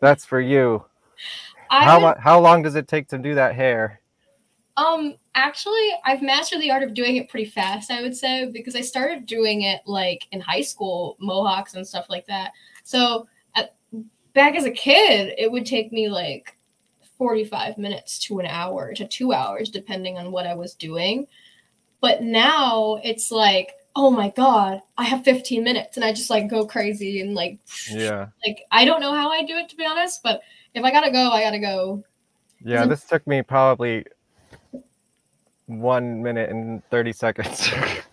That's for you. I How would- how long does it take to do that hair? Um, actually, I've mastered the art of doing it pretty fast, I would say, because I started doing it like in high school, mohawks and stuff like that. So, at, back as a kid, it would take me like 45 minutes to an hour to two hours, depending on what I was doing. But now it's like, oh my God, I have 15 minutes, and I just like go crazy and like, Yeah. like, I don't know how I do it to be honest, but if I gotta go, I gotta go. Yeah, this took me probably one minute and 30 seconds.